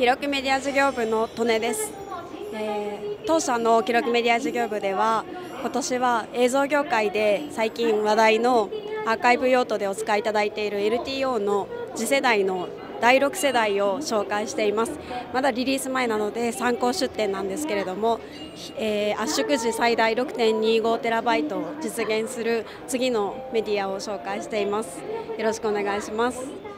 記録メディア事業部の利根です、えー、当社の記録メディア事業部では今年は映像業界で最近話題のアーカイブ用途でお使いいただいている LTO の次世代の第6世代を紹介しています。まだリリース前なので参考出展なんですけれども、えー、圧縮時最大6.25テラバイトを実現する次のメディアを紹介しています。よろしくお願いします。